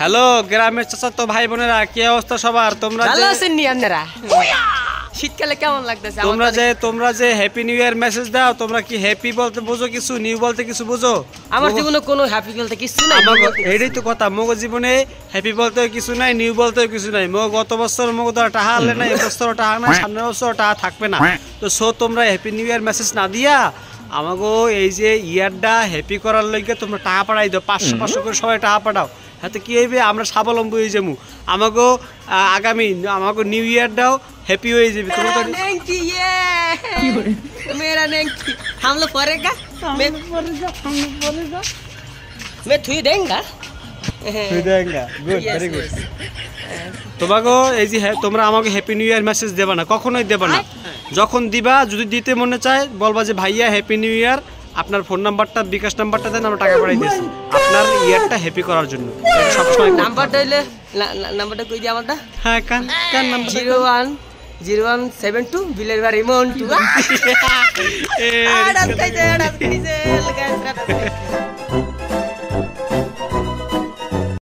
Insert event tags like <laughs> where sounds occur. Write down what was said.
Hello গ্রামের চাচাতো ভাই বোনেরা কি অবস্থা সবার? তোমরা ভালো আছেন নি আপনারা? শীতকালে কেমন লাগতেছে তোমরা যে তোমরা যে হ্যাপি নিউ ইয়ার মেসেজ দাও তোমরা কি হ্যাপি বলতে বুঝো কিছু? নিউ বলতে কিছু বুঝো? আমার জীবনে কোনো হ্যাপি বলতে কিছু নাই আমার এটাই তো কথা। মগ জীবনে হ্যাপি বলতে কিছু নাই নিউ বলতে কিছু নাই। মগ গত বছর মগ তো টাহা আনলে না এই বছর টাহা না সামনের বছর টাহা থাকবে না। তো সো তোমরা হ্যাপি নিউ ইয়ার মেসেজ না দিয়া আমাগো এই যে ইয়ারটা হ্যাপি করার লইগে তোমরা টাকা পাঠাই দাও পাঁচশো পাঁচশো করে সবাই টাকা পাঠাও। হাতে কি হইবে? আমরা স্বাবলম্বী হয়ে যাব। আমাকেও আগামী আমাকে নিউ ইয়ারটাও হ্যাপি হয়ে যাবে। তোমাকে এই যে তোমরা আমাকে হ্যাপি নিউ ইয়ার মেসেজ দেবা না কখনোই দেবা না। যখন দিবা যদি দিতে মনে চায় বলবা যে ভাইয়া হ্যাপি নিউ ইয়ার আপনার ফোন নাম্বারটা বিকাশ নাম্বারটা দেন আমরা টাকা পাঠিয়ে দিয়েছি। আপনার ইয়ারটা হ্যাপি করার জন্য। সব সবসময় নাম্বারটা নাম্বার দিলে নাম্বারটা কই দি আমারটা? হ্যাঁ কান কান number zero one zero one seven two বিলের বাড়ি মন টু <laughs>